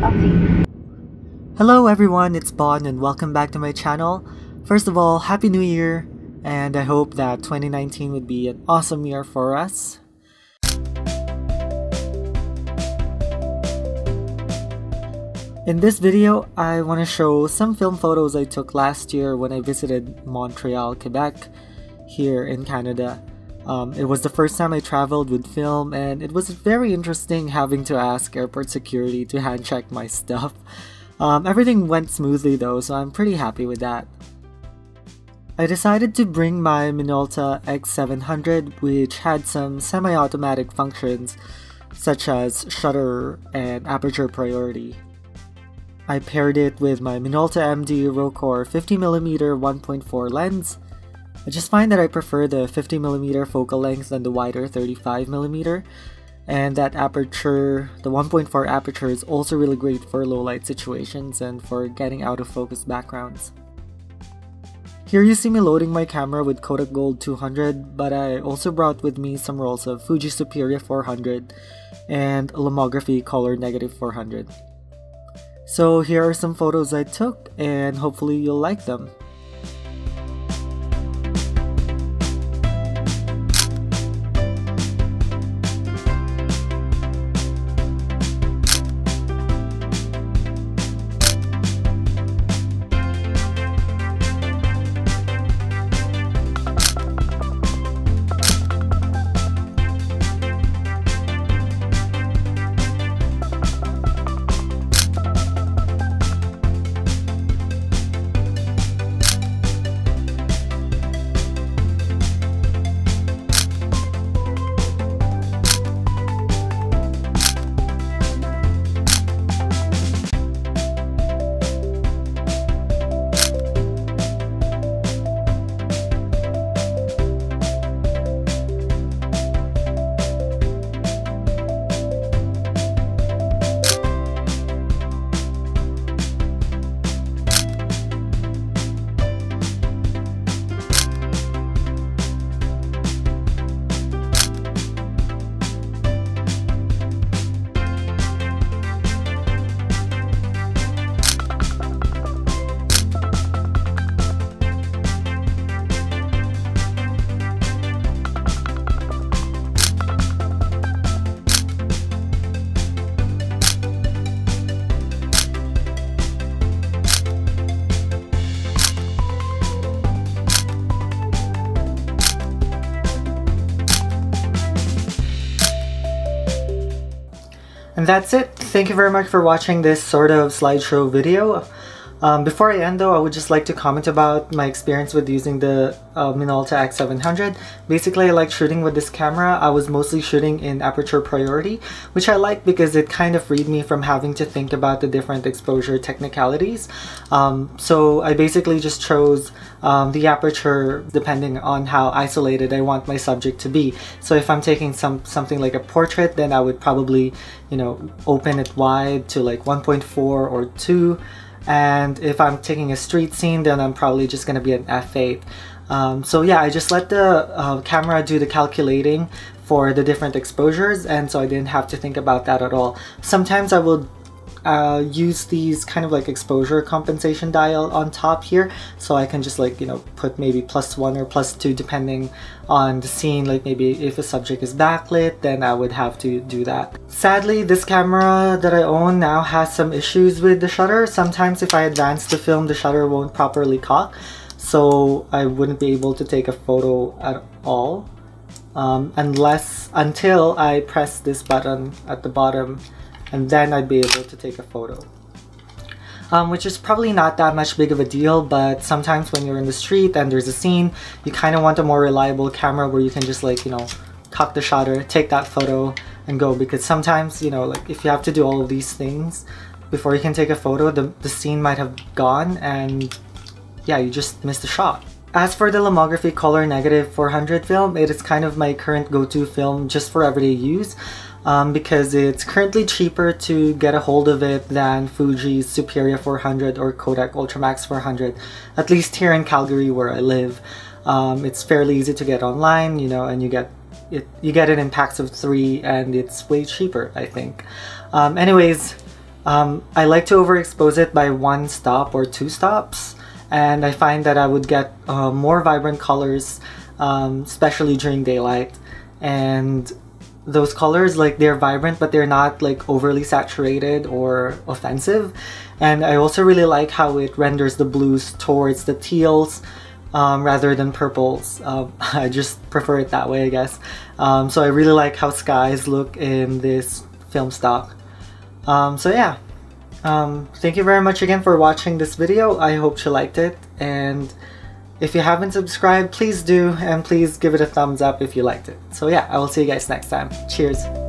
Parties. Hello everyone, it's Bon and welcome back to my channel. First of all, Happy New Year, and I hope that 2019 would be an awesome year for us. In this video, I want to show some film photos I took last year when I visited Montreal, Quebec, here in Canada. Um, it was the first time I traveled with film, and it was very interesting having to ask airport security to hand check my stuff. Um, everything went smoothly though, so I'm pretty happy with that. I decided to bring my Minolta X700, which had some semi-automatic functions such as shutter and aperture priority. I paired it with my Minolta MD Rokkor 50mm 1.4 lens. I just find that I prefer the 50mm focal length than the wider 35mm, and that aperture, the 1.4 aperture is also really great for low light situations and for getting out of focus backgrounds. Here you see me loading my camera with Kodak Gold 200, but I also brought with me some rolls of Fuji Superia 400 and Lomography Color Negative 400. So here are some photos I took and hopefully you'll like them. And that's it. Thank you very much for watching this sort of slideshow video. Um, before I end though, I would just like to comment about my experience with using the uh, Minolta X700. Basically, I like shooting with this camera. I was mostly shooting in aperture priority, which I like because it kind of freed me from having to think about the different exposure technicalities. Um, so I basically just chose um, the aperture depending on how isolated I want my subject to be. So if I'm taking some something like a portrait, then I would probably, you know, open it wide to like 1.4 or 2 and if I'm taking a street scene then I'm probably just gonna be an f8 um, so yeah I just let the uh, camera do the calculating for the different exposures and so I didn't have to think about that at all. Sometimes I will uh, use these kind of like exposure compensation dial on top here so I can just like you know put maybe plus one or plus two depending on the scene like maybe if a subject is backlit then I would have to do that. Sadly this camera that I own now has some issues with the shutter. Sometimes if I advance the film the shutter won't properly cock so I wouldn't be able to take a photo at all um, unless until I press this button at the bottom and then I'd be able to take a photo. Um, which is probably not that much big of a deal, but sometimes when you're in the street and there's a scene, you kind of want a more reliable camera where you can just like, you know, cock the shutter, take that photo, and go. Because sometimes, you know, like if you have to do all of these things before you can take a photo, the, the scene might have gone and yeah, you just missed the shot. As for the Lomography Color Negative 400 film, it is kind of my current go-to film just for everyday use um, because it's currently cheaper to get a hold of it than Fuji's Superia 400 or Kodak Ultramax 400, at least here in Calgary where I live. Um, it's fairly easy to get online, you know, and you get it you get it in packs of three, and it's way cheaper, I think. Um, anyways, um, I like to overexpose it by one stop or two stops, and I find that I would get uh, more vibrant colors, um, especially during daylight, and those colors like they're vibrant but they're not like overly saturated or offensive and I also really like how it renders the blues towards the teals um, rather than purples. Um, I just prefer it that way I guess. Um, so I really like how skies look in this film stock. Um, so yeah, um, thank you very much again for watching this video. I hope you liked it and if you haven't subscribed, please do, and please give it a thumbs up if you liked it. So yeah, I will see you guys next time. Cheers!